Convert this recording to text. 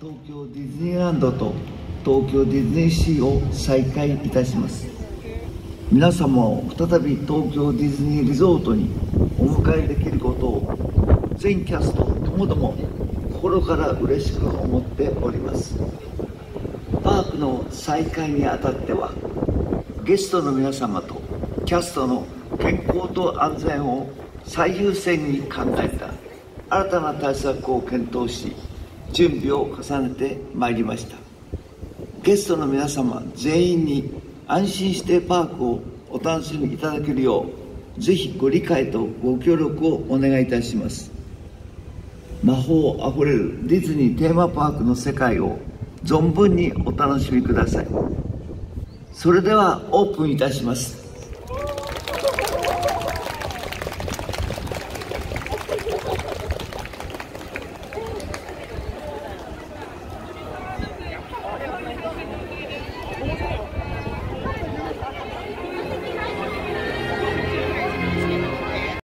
東京ディズニーランドと東京ディズニーシーを再開いたします。皆様を再び東京ディズニーリゾートにお迎えできることを全キャストともども心から嬉しく思っております。パークの再開にあたってはゲストの皆様とキャストの健康と安全を最優先に考えた新たな対策を検討し準備を重ねてまいりました。ゲストの皆様全員に安心してパークをお楽しみいただけるようぜひご理解とご協力をお願いいたします。魔法あふれるディズニーテーマパークの世界を存分にお楽しみください。それではオープンいたします。